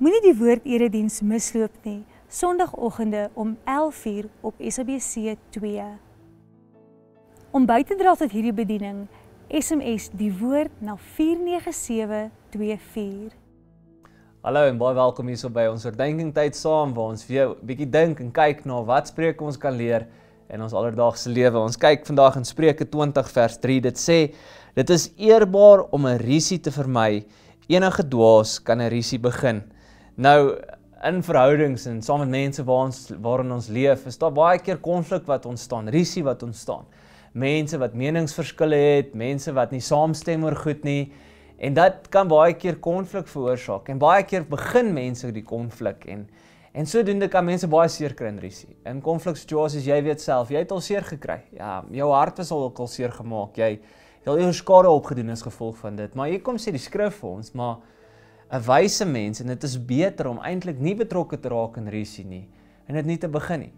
Moenie die woord erediens misloop nie. Sondagoggende om 11:00 op SABC 2. Om by te dra tot hierdie bediening, SMS die woord na 49724. Hallo en baie welkom hierso by ons oordeenking tyd saam waar ons weer 'n bietjie dink en kyk na wat Spreuke ons kan leer in ons alledaagse lewe. Ons kyk vandag in Spreuke 20 vers 3. Dit sê: "Dit is eerbaar om 'n risie te vermy. Enige dwaas kan 'n risie begin." Nou in verhoudings en saam met mense waar ons waarin ons leef, is daar baie keer konflik wat ontstaan, risie wat ontstaan. Mense wat meningsverskille het, mense wat nie saamstem oor goed nie en dit kan baie keer konflik veroorsaak en baie keer begin mense die konflik en en sodoende kan mense baie seer kry in risie. In konfliksituasies, jy weet self, jy het al seer gekry. Ja, jou hart is al al seer gemaak. Jy het al jou skade opgedoen as gevolg van dit. Maar hier kom sê die skrif vir ons, maar 'n wyse mens en dit is beter om eintlik nie betrokke te raak in risie nie en dit nie te begin nie.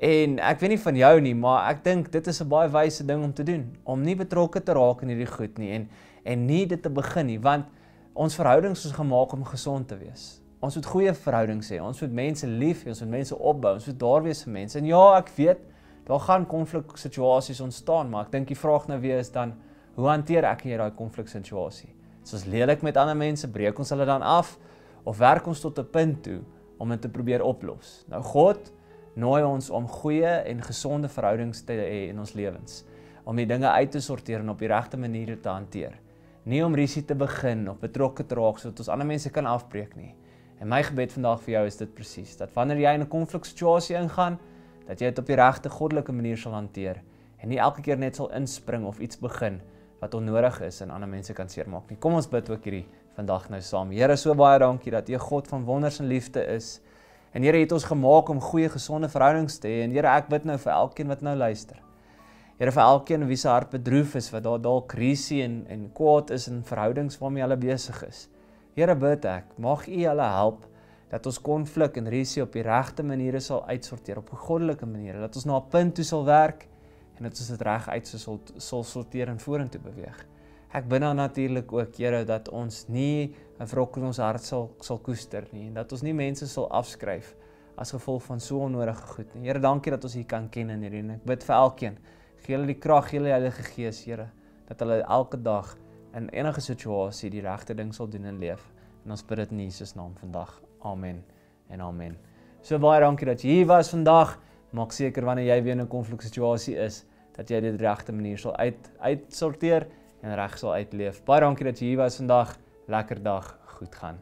En ek weet nie van jou nie, maar ek dink dit is 'n baie wyse ding om te doen om nie betrokke te raak in hierdie goed nie en en nie dit te begin nie want ons verhoudings is gemaak om gesond te wees. Ons moet goeie verhoudings hê. Ons moet mense lief hê, ons moet mense opbou. Ons moet daar wees vir mense. En ja, ek weet daar gaan konfliksituasies ontstaan, maar ek dink die vraag nou weer is dan hoe hanteer ek hier daai konfliksituasie? As ons lelik met ander mense, breek ons hulle dan af of werk ons tot 'n punt toe om dit te probeer oplos. Nou God nooi ons om goeie en gesonde verhoudings te hê in ons lewens, om die dinge uit te sorteer en op die regte maniere te hanteer. Nie om risie te begin of betrokke te raak sodat ons ander mense kan afbreek nie. En my gebed vandag vir jou is dit presies, dat wanneer jy in 'n konfliksituasie ingaan, dat jy dit op die regte goddelike manier sal hanteer en nie elke keer net sal inspring of iets begin wat onnodig is en ander mense kan seermaak nie. Kom ons bid ook hierdie vandag nou saam. Here, so baie dankie dat U God van wonders en liefde is. En Here, het ons gemaak om goeie gesonde verhoudings te hê. En Here, ek bid nou vir elkeen wat nou luister. Here, vir elkeen wie se hart bedroef is, wat daar dalk krisis en en kwaad is in verhoudings waarmee hulle besig is. Here, bid ek, mag U hulle help dat ons konflik en risie op die regte maniere sal uitsorteer op 'n goddelike manier. Dat ons na 'n punt toe sal werk en dit is dit reg uit so sal sal sorteer en vorentoe beweeg. Ek bid dan natuurlik ook Here dat ons nie 'n wrok in ons hart sal sal koester nie en dat ons nie mense sal afskryf as gevolg van so onnodige goed nie. Here, dankie dat ons U kan ken in hierdie en ek bid vir elkeen. Gee hulle die krag, gee hulle Heilige Gees, Here, dat hulle elke dag in enige situasie die regte ding sal doen en leef. En ons bid dit in Jesus naam vandag. Amen en amen. So baie dankie dat jy hier was vandag. Maak seker wanneer jy weer in 'n konfliksituasie is dat jy dit regte manier sal uit uitsorteer en reg sal uitleef. Baie dankie dat jy hier was vandag. Lekker dag, goed gaan.